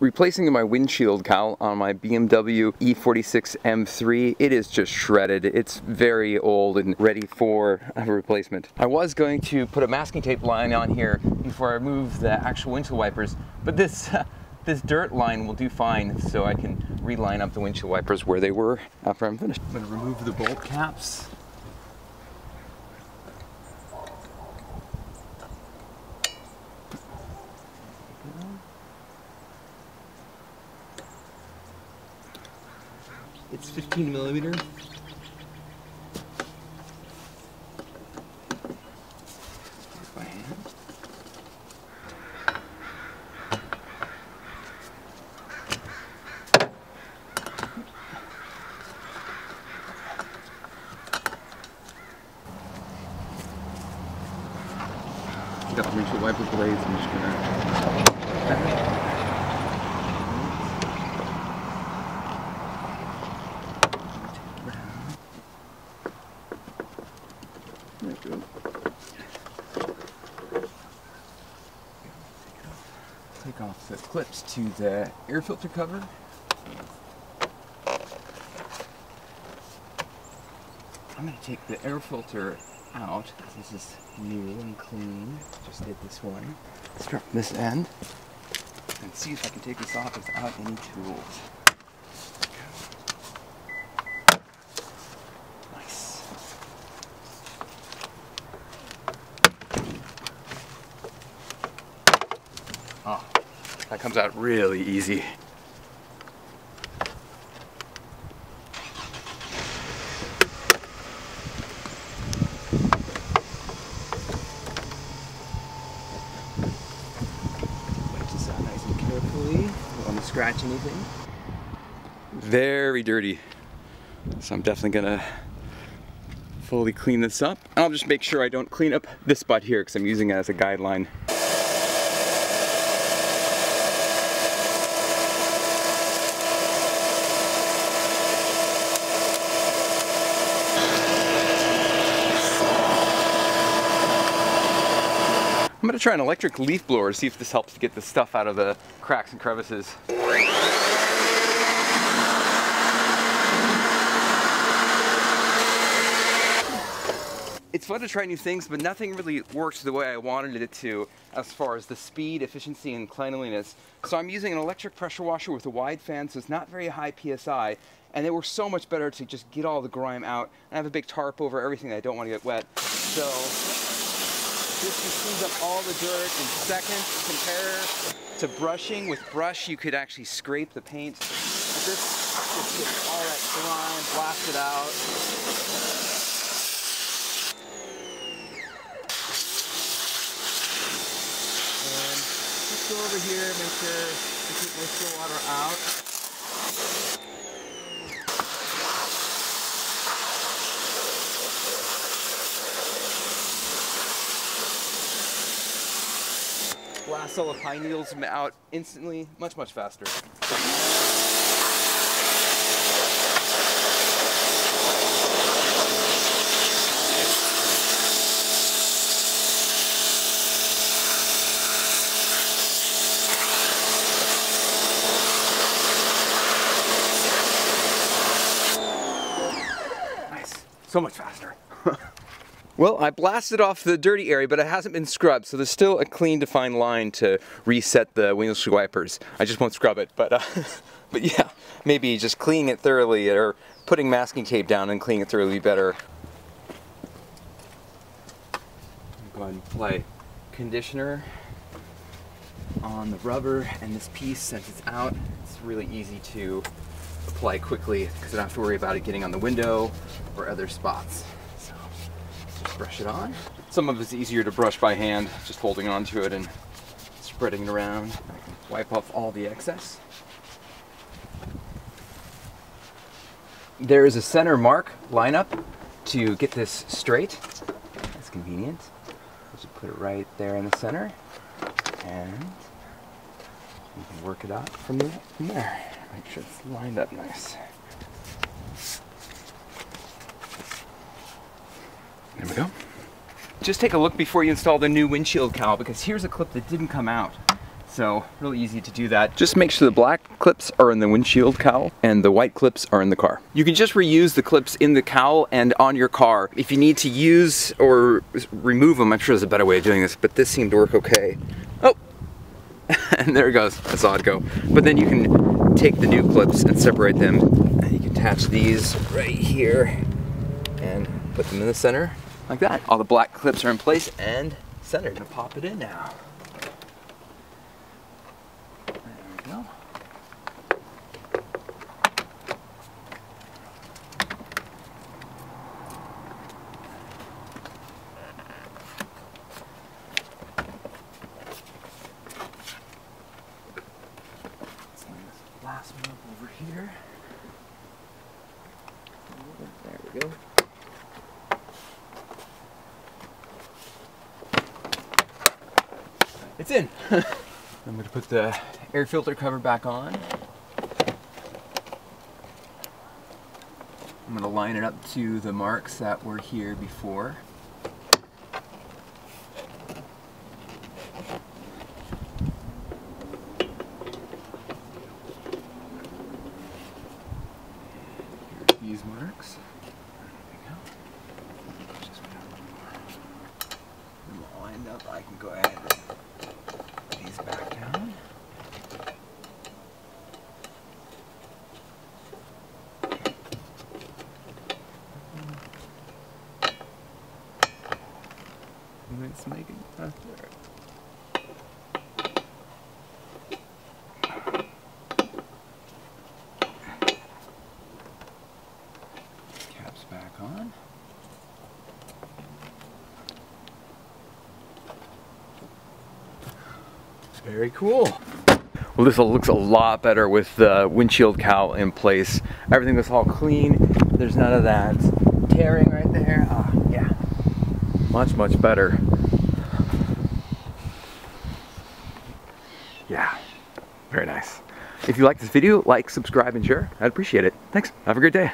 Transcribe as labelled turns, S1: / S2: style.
S1: Replacing my windshield cowl on my BMW E46 M3, it is just shredded. It's very old and ready for a replacement. I was going to put a masking tape line on here before I move the actual windshield wipers, but this this dirt line will do fine so I can reline up the windshield wipers where they were after I'm finished. I'm gonna remove the bolt caps It's 15 millimeter. Got the windshield wiper blades. I'm just gonna Take off the clips to the air filter cover. I'm going to take the air filter out. This is new and clean. Just did this one. Strap this end and see if I can take this off without any tools. Oh, that comes out really easy. this out uh, nice and carefully. Don't want to scratch anything. Very dirty. So I'm definitely gonna fully clean this up. I'll just make sure I don't clean up this spot here because I'm using it as a guideline. Try an electric leaf blower to see if this helps to get the stuff out of the cracks and crevices. It's fun to try new things, but nothing really works the way I wanted it to as far as the speed, efficiency, and cleanliness. So I'm using an electric pressure washer with a wide fan, so it's not very high PSI, and it works so much better to just get all the grime out. I have a big tarp over everything I don't want to get wet. So this just cleans up all the dirt in seconds. Compare to brushing. With brush, you could actually scrape the paint. But this just gets all that grime blasted out. And just go over here, make sure you keep moisture water out. Blast all the pine needles out instantly, much, much faster. Nice, so much faster. Well, I blasted off the dirty area, but it hasn't been scrubbed, so there's still a clean, defined line to reset the windshield wipers. I just won't scrub it, but uh, but yeah, maybe just cleaning it thoroughly or putting masking tape down and cleaning it thoroughly better. Go ahead and apply conditioner on the rubber and this piece since it's out. It's really easy to apply quickly because I don't have to worry about it getting on the window or other spots brush it on. Some of it's easier to brush by hand, just holding onto it and spreading it around. I can wipe off all the excess. There is a center mark lineup to get this straight. That's convenient. Just put it right there in the center and you can work it out from there. From there. Make sure it's lined up nice. There we go. Just take a look before you install the new windshield cowl because here's a clip that didn't come out. So really easy to do that. Just make sure the black clips are in the windshield cowl and the white clips are in the car. You can just reuse the clips in the cowl and on your car. If you need to use or remove them, I'm sure there's a better way of doing this, but this seemed to work okay. Oh, and there it goes, I saw it go. But then you can take the new clips and separate them. And you can attach these right here and put them in the center like that. All the black clips are in place and centered. I'll pop it in now. There we go. Let's line this last one up over here. There we go. It's in. I'm going to put the air filter cover back on. I'm to line it up to the marks that were here before. These marks. There all lined up. I can go ahead and put these back down. Let's make it. Caps back on. Very cool. Well, this looks a lot better with the windshield cowl in place. Everything looks all clean. There's none of that tearing right there. Ah, yeah. Much, much better. Yeah, very nice. If you like this video, like, subscribe, and share. I'd appreciate it. Thanks. Have a great day.